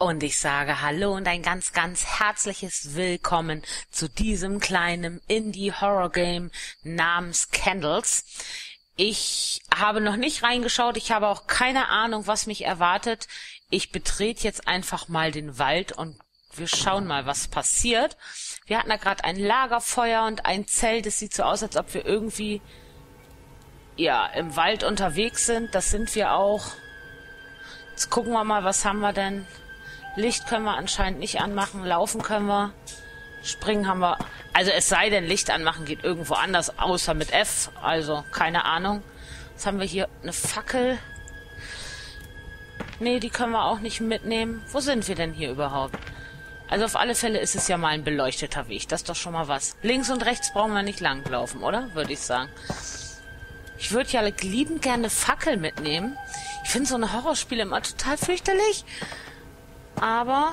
Und ich sage Hallo und ein ganz, ganz herzliches Willkommen zu diesem kleinen Indie-Horror-Game namens Candles. Ich habe noch nicht reingeschaut, ich habe auch keine Ahnung, was mich erwartet. Ich betrete jetzt einfach mal den Wald und wir schauen mal, was passiert. Wir hatten da gerade ein Lagerfeuer und ein Zelt. Es sieht so aus, als ob wir irgendwie ja im Wald unterwegs sind. Das sind wir auch. Jetzt gucken wir mal, was haben wir denn? Licht können wir anscheinend nicht anmachen. Laufen können wir. Springen haben wir. Also es sei denn, Licht anmachen geht irgendwo anders, außer mit F. Also keine Ahnung. Jetzt haben wir hier eine Fackel. Nee, die können wir auch nicht mitnehmen. Wo sind wir denn hier überhaupt? Also auf alle Fälle ist es ja mal ein beleuchteter Weg. Das ist doch schon mal was. Links und rechts brauchen wir nicht langlaufen, oder? Würde ich sagen. Ich würde ja liebend gerne Fackel mitnehmen. Ich finde so eine Horrorspiele immer total fürchterlich. Aber.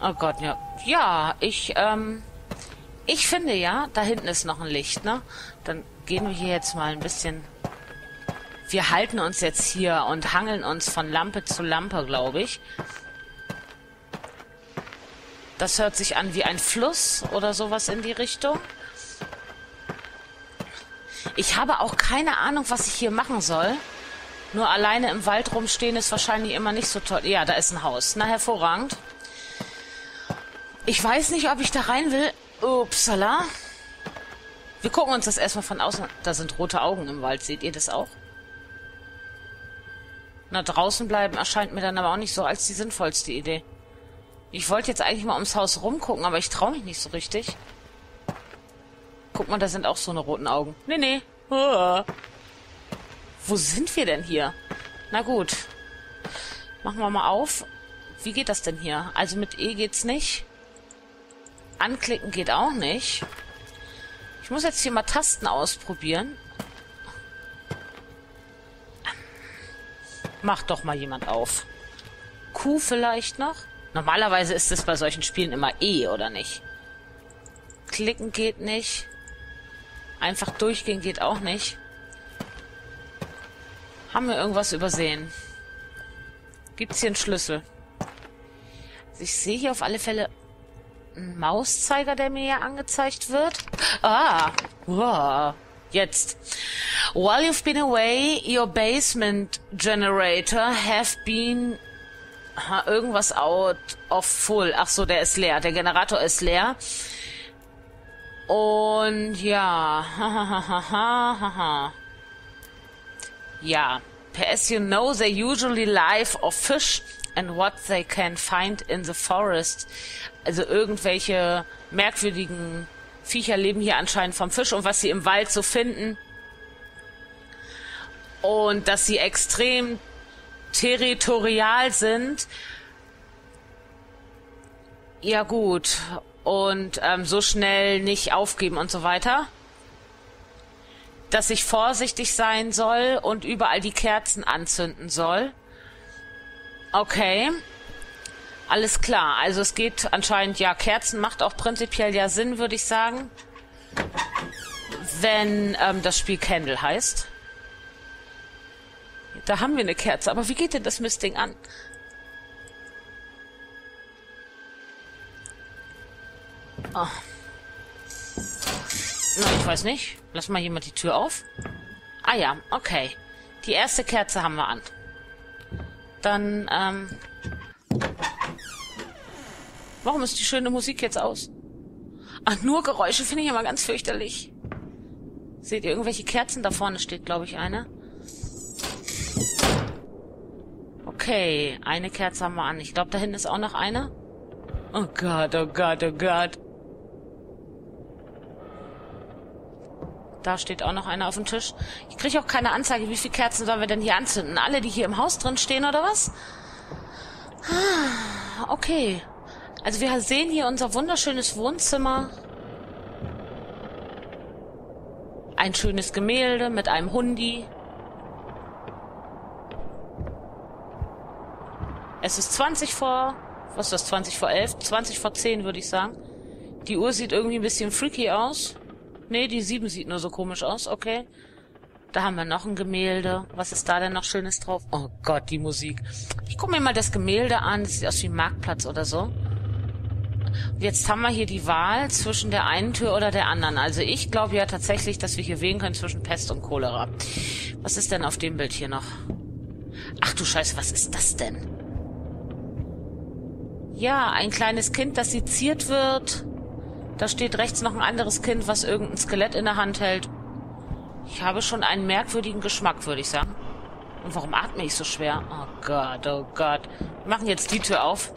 Oh Gott, ja. Ja, ich, ähm. Ich finde ja, da hinten ist noch ein Licht, ne? Dann gehen wir hier jetzt mal ein bisschen. Wir halten uns jetzt hier und hangeln uns von Lampe zu Lampe, glaube ich. Das hört sich an wie ein Fluss oder sowas in die Richtung. Ich habe auch keine Ahnung, was ich hier machen soll. Nur alleine im Wald rumstehen ist wahrscheinlich immer nicht so toll. Ja, da ist ein Haus. Na, hervorragend. Ich weiß nicht, ob ich da rein will. Upsala. Wir gucken uns das erstmal von außen. Da sind rote Augen im Wald. Seht ihr das auch? Na, draußen bleiben erscheint mir dann aber auch nicht so als die sinnvollste Idee. Ich wollte jetzt eigentlich mal ums Haus rumgucken, aber ich traue mich nicht so richtig. Guck mal, da sind auch so eine roten Augen. Nee, nee. Wo sind wir denn hier? Na gut. Machen wir mal auf. Wie geht das denn hier? Also mit E geht's nicht. Anklicken geht auch nicht. Ich muss jetzt hier mal Tasten ausprobieren. Macht doch mal jemand auf. Q vielleicht noch? Normalerweise ist es bei solchen Spielen immer E, oder nicht? Klicken geht nicht. Einfach durchgehen geht auch nicht. Haben wir irgendwas übersehen? Gibt's hier einen Schlüssel? Also ich sehe hier auf alle Fälle einen Mauszeiger, der mir hier angezeigt wird. Ah, wow. Jetzt. While you've been away, your basement generator have been irgendwas out of full. Ach so, der ist leer. Der Generator ist leer. Und ja. Ja, as you know, they usually live off fish and what they can find in the forest. Also irgendwelche merkwürdigen Viecher leben hier anscheinend vom Fisch und was sie im Wald so finden. Und dass sie extrem territorial sind. Ja gut. Und ähm, so schnell nicht aufgeben und so weiter dass ich vorsichtig sein soll und überall die Kerzen anzünden soll. Okay. Alles klar. Also es geht anscheinend, ja, Kerzen macht auch prinzipiell ja Sinn, würde ich sagen. Wenn ähm, das Spiel Candle heißt. Da haben wir eine Kerze. Aber wie geht denn das Mistding an? Oh. Na, ich weiß nicht. Lass mal jemand die Tür auf. Ah ja, okay. Die erste Kerze haben wir an. Dann, ähm... Warum ist die schöne Musik jetzt aus? Ach, nur Geräusche finde ich immer ganz fürchterlich. Seht ihr irgendwelche Kerzen? Da vorne steht, glaube ich, eine. Okay, eine Kerze haben wir an. Ich glaube, da hinten ist auch noch eine. Oh Gott, oh Gott, oh Gott. Da steht auch noch einer auf dem Tisch. Ich kriege auch keine Anzeige, wie viele Kerzen sollen wir denn hier anzünden? Alle, die hier im Haus drin stehen, oder was? Ah, okay. Also wir sehen hier unser wunderschönes Wohnzimmer. Ein schönes Gemälde mit einem Hundi. Es ist 20 vor... Was ist das? 20 vor 11? 20 vor 10, würde ich sagen. Die Uhr sieht irgendwie ein bisschen freaky aus. Nee, die 7 sieht nur so komisch aus, okay. Da haben wir noch ein Gemälde. Was ist da denn noch Schönes drauf? Oh Gott, die Musik. Ich gucke mir mal das Gemälde an. Das sieht aus wie ein Marktplatz oder so. Und jetzt haben wir hier die Wahl zwischen der einen Tür oder der anderen. Also ich glaube ja tatsächlich, dass wir hier wählen können zwischen Pest und Cholera. Was ist denn auf dem Bild hier noch? Ach du Scheiße, was ist das denn? Ja, ein kleines Kind, das seziert wird. Da steht rechts noch ein anderes Kind, was irgendein Skelett in der Hand hält. Ich habe schon einen merkwürdigen Geschmack, würde ich sagen. Und warum atme ich so schwer? Oh Gott, oh Gott. Wir machen jetzt die Tür auf.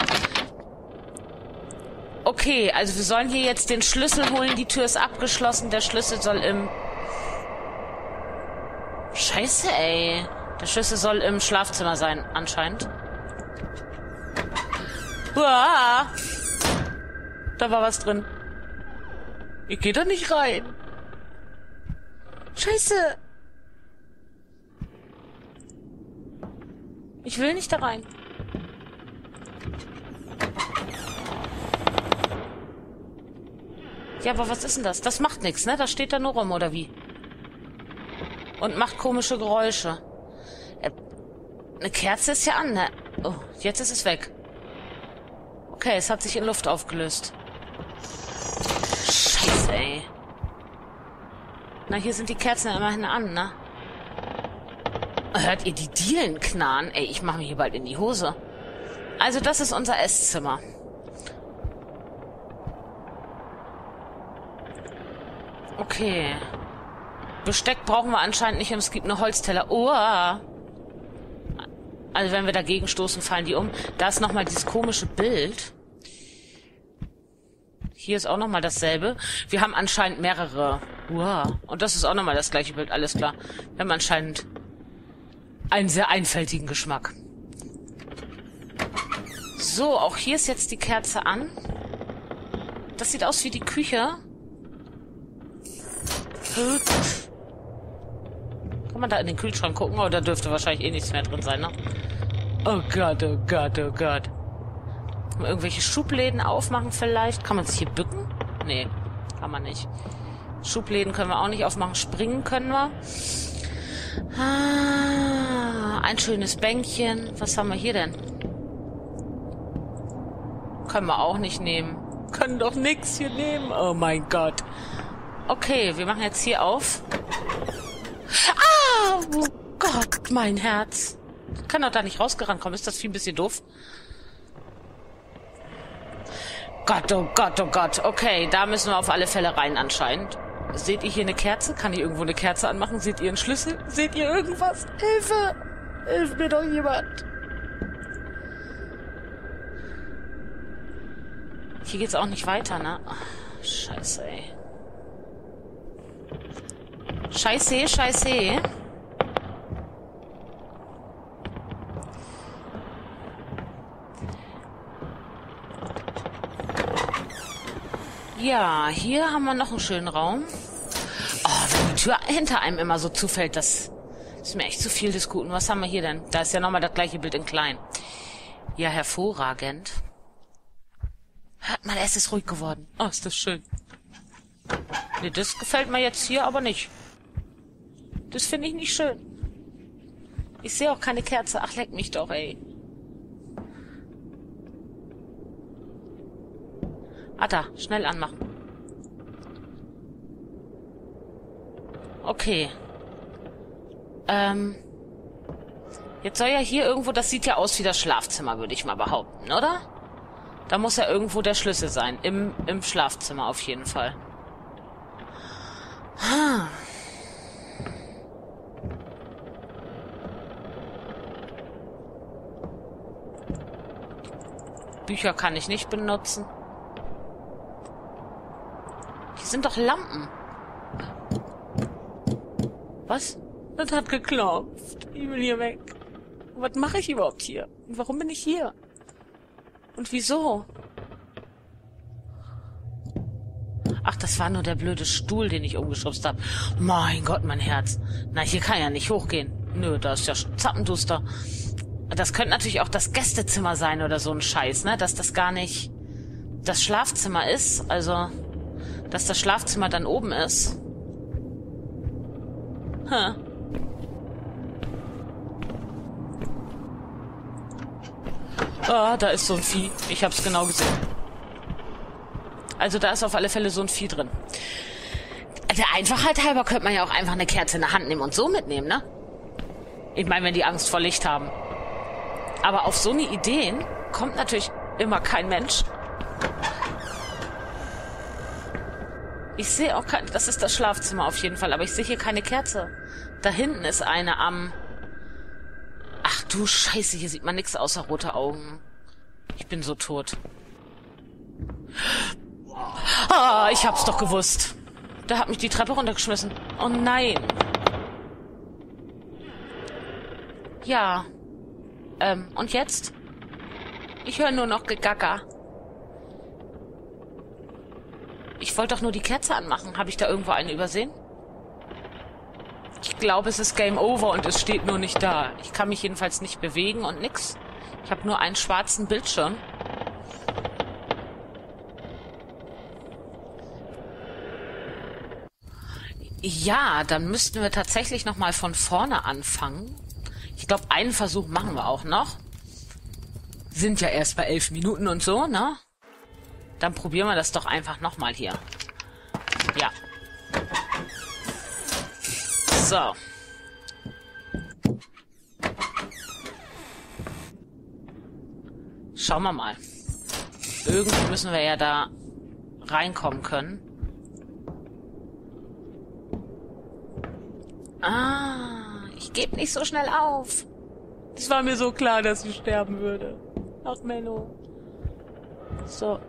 Okay, also wir sollen hier jetzt den Schlüssel holen. Die Tür ist abgeschlossen. Der Schlüssel soll im... Scheiße, ey. Der Schlüssel soll im Schlafzimmer sein, anscheinend. Uah! Da war was drin. Ich geh da nicht rein. Scheiße. Ich will nicht da rein. Ja, aber was ist denn das? Das macht nichts, ne? Das steht da nur rum, oder wie? Und macht komische Geräusche. Äh, eine Kerze ist ja an, ne? Oh, jetzt ist es weg. Okay, es hat sich in Luft aufgelöst. Ey. Na, hier sind die Kerzen immerhin an, ne? Hört ihr die Dielen knarren? Ey, ich mache mich hier bald in die Hose. Also, das ist unser Esszimmer. Okay. Besteck brauchen wir anscheinend nicht und es gibt nur Holzteller. Uah. Also wenn wir dagegen stoßen, fallen die um. Da ist nochmal dieses komische Bild. Hier ist auch nochmal dasselbe. Wir haben anscheinend mehrere. Uah. Und das ist auch nochmal das gleiche Bild, alles klar. Wir haben anscheinend einen sehr einfältigen Geschmack. So, auch hier ist jetzt die Kerze an. Das sieht aus wie die Küche. Kann man da in den Kühlschrank gucken? Oh, da dürfte wahrscheinlich eh nichts mehr drin sein, ne? Oh Gott, oh Gott, oh Gott. Irgendwelche Schubläden aufmachen vielleicht? Kann man sich hier bücken? Nee, kann man nicht. Schubläden können wir auch nicht aufmachen. Springen können wir. Ah, ein schönes Bänkchen. Was haben wir hier denn? Können wir auch nicht nehmen. Können doch nichts hier nehmen. Oh mein Gott. Okay, wir machen jetzt hier auf. Ah! Oh Gott, mein Herz. Kann doch da nicht rausgerannt kommen. Ist das viel ein bisschen doof? Gott, oh Gott, oh Gott. Okay, da müssen wir auf alle Fälle rein anscheinend. Seht ihr hier eine Kerze? Kann ich irgendwo eine Kerze anmachen? Seht ihr einen Schlüssel? Seht ihr irgendwas? Hilfe! Hilf mir doch jemand! Hier geht's auch nicht weiter, ne? Ach, scheiße, ey. Scheiße, scheiße. Ja, hier haben wir noch einen schönen Raum. Oh, wenn die Tür hinter einem immer so zufällt, das ist mir echt zu viel des Guten. Was haben wir hier denn? Da ist ja nochmal das gleiche Bild in klein. Ja, hervorragend. Hört mal, es ist ruhig geworden. Oh, ist das schön. Nee, das gefällt mir jetzt hier aber nicht. Das finde ich nicht schön. Ich sehe auch keine Kerze. Ach, leck mich doch, ey. Ah, da. Schnell anmachen. Okay. Ähm. Jetzt soll ja hier irgendwo, das sieht ja aus wie das Schlafzimmer, würde ich mal behaupten, oder? Da muss ja irgendwo der Schlüssel sein. Im, im Schlafzimmer auf jeden Fall. Hm. Bücher kann ich nicht benutzen. Sind doch Lampen. Was? Das hat geklopft. Ich will hier weg. Was mache ich überhaupt hier? Und warum bin ich hier? Und wieso? Ach, das war nur der blöde Stuhl, den ich umgeschubst habe. Mein Gott, mein Herz. Na, hier kann ja nicht hochgehen. Nö, da ist ja zappenduster. Das könnte natürlich auch das Gästezimmer sein oder so ein Scheiß, ne? Dass das gar nicht das Schlafzimmer ist. Also, dass das Schlafzimmer dann oben ist. Hm. Ah, da ist so ein Vieh. Ich hab's genau gesehen. Also da ist auf alle Fälle so ein Vieh drin. Der Einfachheit halber könnte man ja auch einfach eine Kerze in der Hand nehmen und so mitnehmen, ne? Ich meine, wenn die Angst vor Licht haben. Aber auf so eine Ideen kommt natürlich immer kein Mensch. Ich sehe auch kein... Das ist das Schlafzimmer auf jeden Fall, aber ich sehe hier keine Kerze. Da hinten ist eine am... Ach du Scheiße, hier sieht man nichts außer rote Augen. Ich bin so tot. Ah, ich hab's doch gewusst. Da hat mich die Treppe runtergeschmissen. Oh nein. Ja. Ähm, und jetzt? Ich höre nur noch Gegacker. Ich wollte doch nur die Kerze anmachen. Habe ich da irgendwo eine übersehen? Ich glaube, es ist Game Over und es steht nur nicht da. Ich kann mich jedenfalls nicht bewegen und nix. Ich habe nur einen schwarzen Bildschirm. Ja, dann müssten wir tatsächlich noch mal von vorne anfangen. Ich glaube, einen Versuch machen wir auch noch. Sind ja erst bei elf Minuten und so, ne? Dann probieren wir das doch einfach noch mal hier. Ja. So. Schauen wir mal. Irgendwie müssen wir ja da reinkommen können. Ah, ich gebe nicht so schnell auf. Es war mir so klar, dass ich sterben würde. Ach, Menno. So.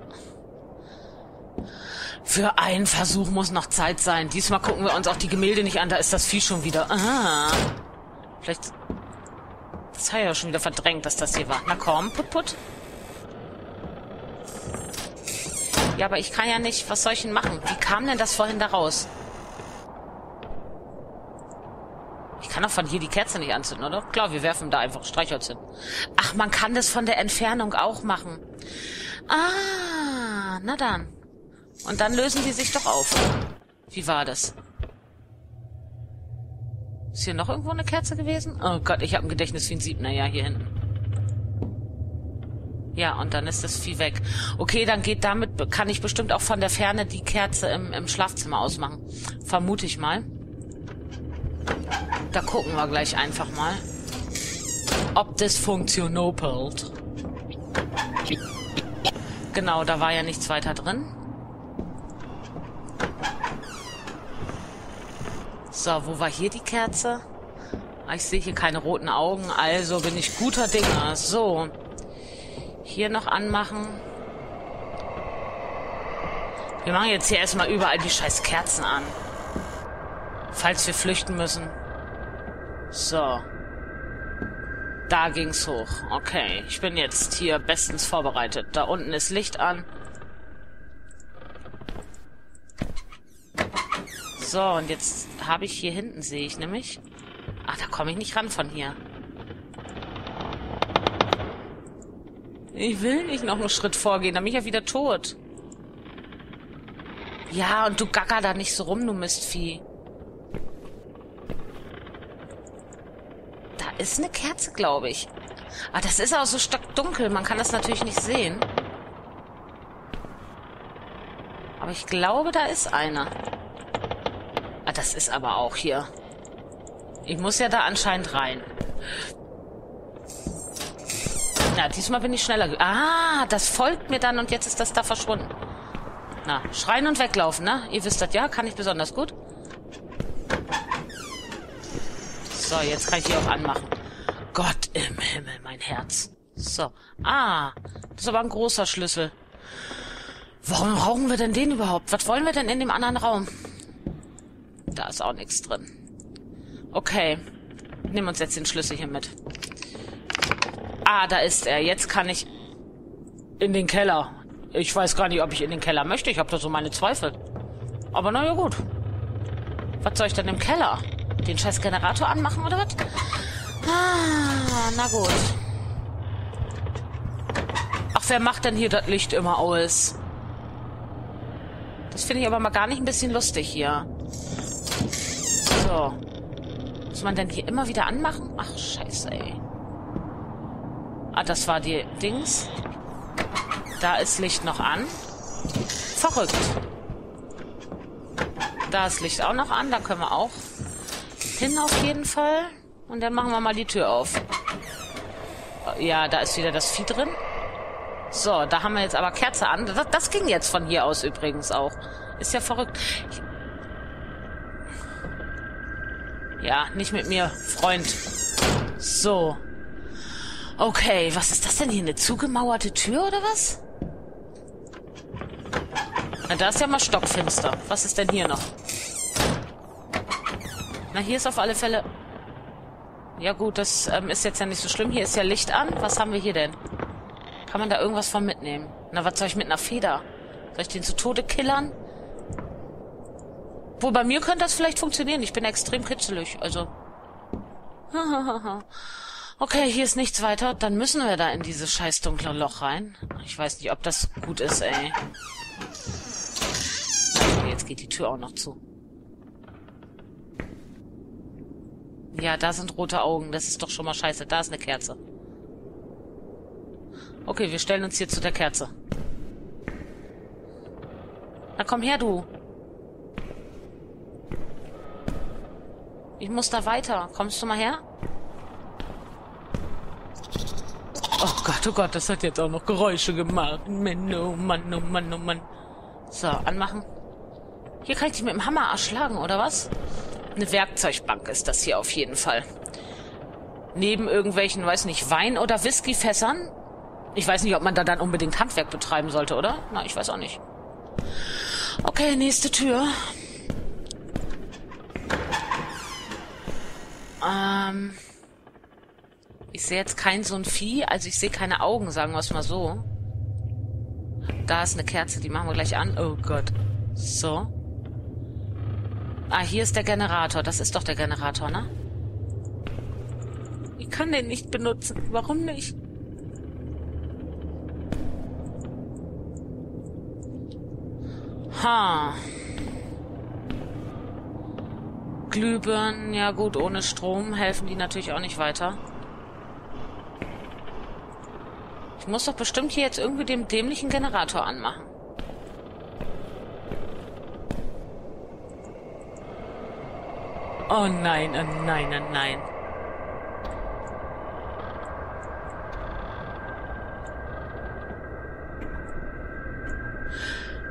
Für einen Versuch muss noch Zeit sein. Diesmal gucken wir uns auch die Gemälde nicht an. Da ist das Vieh schon wieder. Ah. Vielleicht... Das habe ich ja schon wieder verdrängt, dass das hier war. Na komm, put put. Ja, aber ich kann ja nicht... Was soll ich denn machen? Wie kam denn das vorhin da raus? Ich kann doch von hier die Kerze nicht anzünden, oder? Klar, wir werfen da einfach Streichholz hin. Ach, man kann das von der Entfernung auch machen. Ah, na dann. Und dann lösen die sich doch auf. Wie war das? Ist hier noch irgendwo eine Kerze gewesen? Oh Gott, ich habe ein Gedächtnis wie ein Siebner. Ja, hier hinten. Ja, und dann ist das Vieh weg. Okay, dann geht damit, kann ich bestimmt auch von der Ferne die Kerze im, im Schlafzimmer ausmachen. Vermute ich mal. Da gucken wir gleich einfach mal, ob das funktioniert. Genau, da war ja nichts weiter drin. So, wo war hier die Kerze? Ah, ich sehe hier keine roten Augen, also bin ich guter Dinger. So. Hier noch anmachen. Wir machen jetzt hier erstmal überall die scheiß Kerzen an. Falls wir flüchten müssen. So. Da ging's hoch. Okay, ich bin jetzt hier bestens vorbereitet. Da unten ist Licht an. So, und jetzt habe ich hier hinten, sehe ich nämlich. Ach, da komme ich nicht ran von hier. Ich will nicht noch einen Schritt vorgehen, dann bin ich ja wieder tot. Ja, und du gacker da nicht so rum, du Mistvieh. ist eine Kerze, glaube ich. Aber das ist auch so stockdunkel. Man kann das natürlich nicht sehen. Aber ich glaube, da ist eine. Das ist aber auch hier. Ich muss ja da anscheinend rein. Na, diesmal bin ich schneller. Ah, das folgt mir dann und jetzt ist das da verschwunden. Na, schreien und weglaufen, ne? Ihr wisst das ja, kann ich besonders gut. So, jetzt kann ich die auch anmachen. Gott im Himmel, mein Herz. So. Ah, das ist aber ein großer Schlüssel. Warum brauchen wir denn den überhaupt? Was wollen wir denn in dem anderen Raum? Da ist auch nichts drin. Okay. Nehmen uns jetzt den Schlüssel hier mit. Ah, da ist er. Jetzt kann ich in den Keller. Ich weiß gar nicht, ob ich in den Keller möchte. Ich habe da so meine Zweifel. Aber naja, gut. Was soll ich denn im Keller? Den scheiß Generator anmachen oder was? Ah, na gut. Ach, wer macht denn hier das Licht immer aus? Das finde ich aber mal gar nicht ein bisschen lustig hier. So. Muss man denn hier immer wieder anmachen? Ach, scheiße, ey. Ah, das war die Dings. Da ist Licht noch an. Verrückt. Da ist Licht auch noch an. Da können wir auch hin auf jeden Fall. Und dann machen wir mal die Tür auf. Ja, da ist wieder das Vieh drin. So, da haben wir jetzt aber Kerze an. Das, das ging jetzt von hier aus übrigens auch. Ist ja verrückt. Ja, nicht mit mir, Freund. So. Okay, was ist das denn hier? Eine zugemauerte Tür oder was? Na, da ist ja mal stockfinster. Was ist denn hier noch? Na, hier ist auf alle Fälle... Ja gut, das ähm, ist jetzt ja nicht so schlimm. Hier ist ja Licht an. Was haben wir hier denn? Kann man da irgendwas von mitnehmen? Na, was soll ich mit einer Feder? Soll ich den zu Tode killern? Wohl, bei mir könnte das vielleicht funktionieren. Ich bin extrem kitzelig, also... Okay, hier ist nichts weiter. Dann müssen wir da in dieses scheiß dunkle Loch rein. Ich weiß nicht, ob das gut ist, ey. Okay, jetzt geht die Tür auch noch zu. Ja, da sind rote Augen. Das ist doch schon mal scheiße. Da ist eine Kerze. Okay, wir stellen uns hier zu der Kerze. Na komm her, du. Ich muss da weiter. Kommst du mal her? Oh Gott, oh Gott, das hat jetzt auch noch Geräusche gemacht. Mann, oh Mann, oh Mann, oh Mann. So, anmachen. Hier kann ich dich mit dem Hammer erschlagen, oder was? Eine Werkzeugbank ist das hier auf jeden Fall. Neben irgendwelchen, weiß nicht, Wein- oder Whiskyfässern. Ich weiß nicht, ob man da dann unbedingt Handwerk betreiben sollte, oder? Na, ich weiß auch nicht. Okay, nächste Tür. Ähm... Ich sehe jetzt kein so ein Vieh, also ich sehe keine Augen, sagen wir es mal so. Da ist eine Kerze, die machen wir gleich an. Oh Gott. So. Ah, hier ist der Generator. Das ist doch der Generator, ne? Ich kann den nicht benutzen. Warum nicht? Ha. Glühbirnen, ja gut, ohne Strom helfen die natürlich auch nicht weiter. Ich muss doch bestimmt hier jetzt irgendwie den dämlichen Generator anmachen. Oh nein, oh nein, oh nein.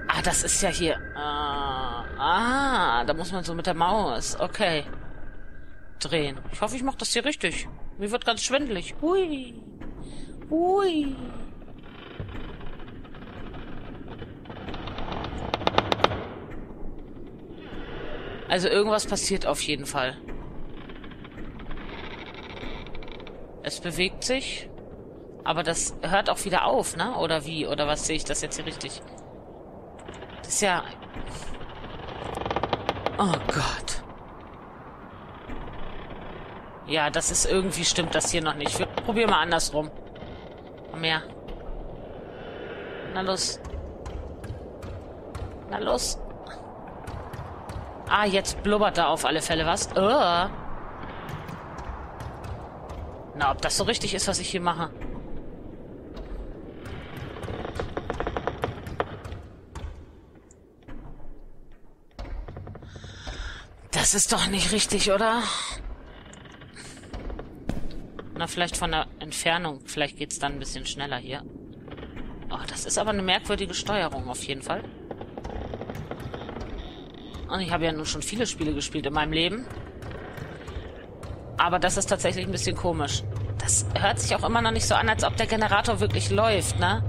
Ah, das ist ja hier. Ah, ah, da muss man so mit der Maus. Okay. Drehen. Ich hoffe, ich mache das hier richtig. Mir wird ganz schwindelig. Hui. Ui. Also irgendwas passiert auf jeden Fall. Es bewegt sich, aber das hört auch wieder auf, ne? Oder wie? Oder was sehe ich das jetzt hier richtig? Das ist ja... Oh Gott. Ja, das ist irgendwie stimmt das hier noch nicht. Wir probieren mal andersrum. Mehr. Na los. Na los. Ah, jetzt blubbert da auf alle Fälle was. Uh. Na, ob das so richtig ist, was ich hier mache. Ist doch nicht richtig, oder? Na, vielleicht von der Entfernung. Vielleicht geht's dann ein bisschen schneller hier. Oh, das ist aber eine merkwürdige Steuerung auf jeden Fall. Und ich habe ja nun schon viele Spiele gespielt in meinem Leben. Aber das ist tatsächlich ein bisschen komisch. Das hört sich auch immer noch nicht so an, als ob der Generator wirklich läuft, ne?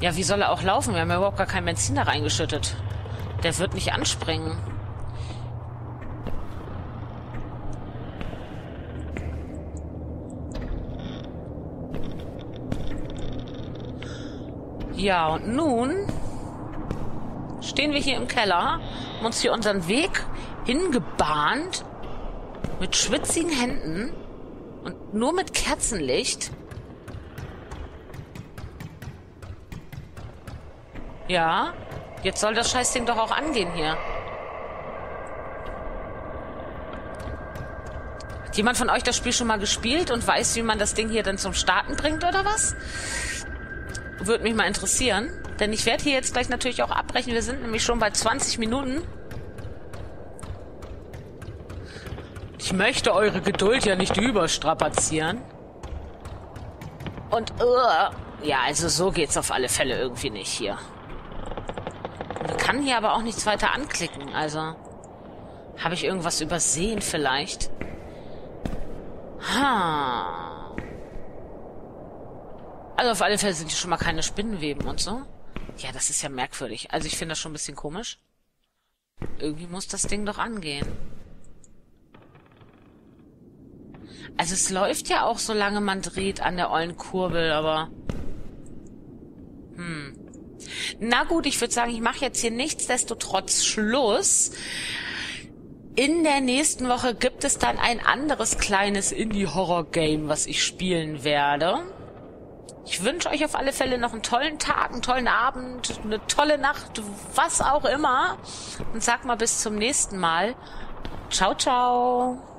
Ja, wie soll er auch laufen? Wir haben ja überhaupt gar kein Benzin da reingeschüttet. Der wird nicht anspringen. Ja, und nun stehen wir hier im Keller, haben uns hier unseren Weg hingebahnt mit schwitzigen Händen und nur mit Kerzenlicht. Ja, jetzt soll das Scheißding doch auch angehen hier. Hat jemand von euch das Spiel schon mal gespielt und weiß, wie man das Ding hier dann zum Starten bringt oder was? Würde mich mal interessieren. Denn ich werde hier jetzt gleich natürlich auch abbrechen. Wir sind nämlich schon bei 20 Minuten. Ich möchte eure Geduld ja nicht überstrapazieren. Und, uh, ja, also so geht's auf alle Fälle irgendwie nicht hier. Man kann hier aber auch nichts weiter anklicken, also... Habe ich irgendwas übersehen vielleicht? Ha. Also auf alle Fälle sind hier schon mal keine Spinnenweben und so. Ja, das ist ja merkwürdig. Also ich finde das schon ein bisschen komisch. Irgendwie muss das Ding doch angehen. Also es läuft ja auch, solange man dreht an der ollen Kurbel, aber... Hm. Na gut, ich würde sagen, ich mache jetzt hier nichtsdestotrotz Schluss. In der nächsten Woche gibt es dann ein anderes kleines Indie-Horror-Game, was ich spielen werde. Ich wünsche euch auf alle Fälle noch einen tollen Tag, einen tollen Abend, eine tolle Nacht, was auch immer. Und sag mal bis zum nächsten Mal. Ciao, ciao.